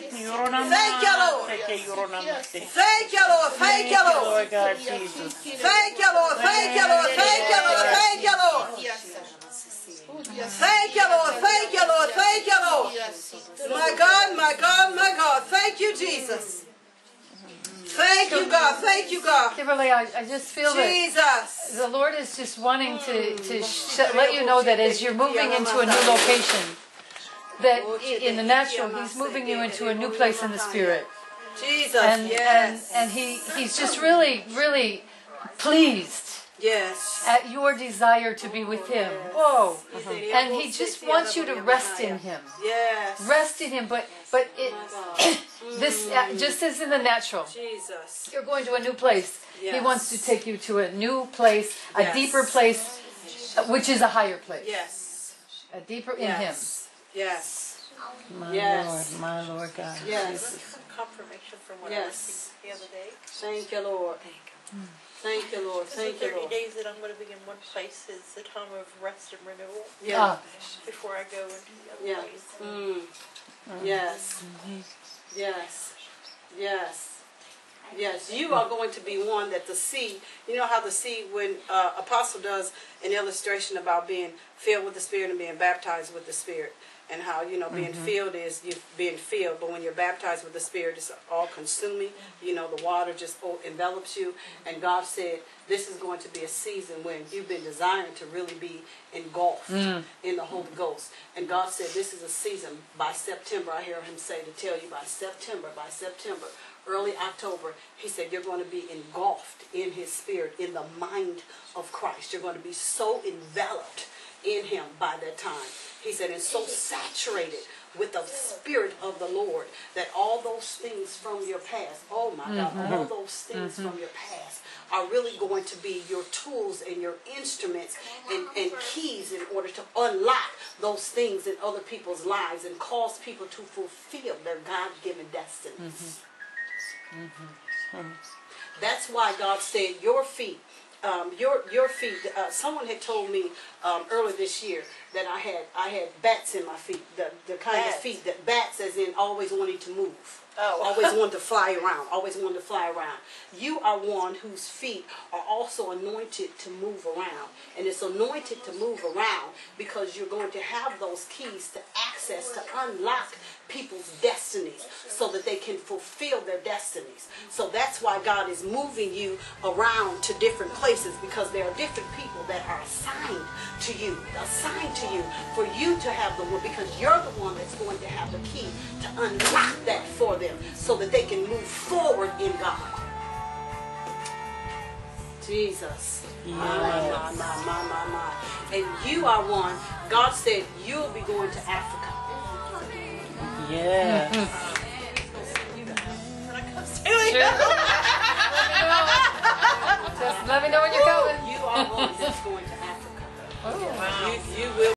Thank you, Lord. Thank you, Lord. Thank you, Lord. Lord God Jesus. Thank you, Lord. Thank you, Lord. Thank you, Lord. Thank you, Lord. Thank you, Lord. Thank you, Lord. Thank you, Lord. My God, my God, my God. Thank you, Jesus. Thank you, God. Thank you, God. Kimberly, I, I just feel that Jesus. the Lord is just wanting to, to sh- let you know that as you're moving into a new location, that in the natural, He's moving you into a new place in the Spirit. Jesus. And, Yes. and, and he, He's just really, really pleased Yes. at your desire to be with Him. Whoa. And He just wants you to rest in Him. Yes. Rest in Him, but but it this uh, just as in the natural, Jesus. you're going to a new place. He wants to take you to a new place, a Yes. deeper place, uh, which is a higher place. Yes. A deeper in Yes. Yes. My Yes. Lord, my Lord God. Yes. confirmation from what I Yes. received the other day. Thank you, Lord. Thank you, Lord. So Thank the you, 30 Lord. days that I'm going to be in one place is the time of rest and renewal Yeah. Ah, before I go into the other Yeah. place. Mm. Yes. Yes. Yes. Yes. You are going to be one that the seed, you know how the seed, when uh, Apostle does an illustration about being filled with the Spirit and being baptized with the Spirit, and how, you know, being mm-hmm. filled is you being filled, but when you're baptized with the Spirit, it's all consuming. You know, the water just envelops you. And God said, this is going to be a season when you've been desiring to really be engulfed mm. in the Holy Ghost. And God said, this is a season by September. I hear Him say to tell you by September, by September, early October, He said, you're going to be engulfed in His Spirit, in the mind of Christ. You're going to be so enveloped in Him by that time. He said, and so saturated with the Spirit of the Lord that all those things from your past, oh my God, mm-hmm. all those things mm-hmm. from your past are really going to be your tools and your instruments and, and keys in order to unlock those things in other people's lives and cause people to fulfill their God given destinies. Mm-hmm. That's why God said, Your feet. Um, your your feet. Uh, someone had told me um, earlier this year that I had I had bats in my feet. The the kind of feet that bats, as in always wanting to move. Oh. always wanted to fly around. Always wanted to fly around. You are one whose feet are also anointed to move around, and it's anointed to move around because you're going to have those keys to access to unlock people's destinies so that they can fulfill their destinies. So that's why God is moving you around to different places because there are different people that are assigned to you, assigned to you for you to have the one because you're the one that's going to have the key to unlock that for them so that they can move forward in God. Jesus. My, my, my, my, my, my. And you are one, God said you'll be going to Africa. Yeah. Just let me know when you're coming. You are going to Africa. Oh, you, you will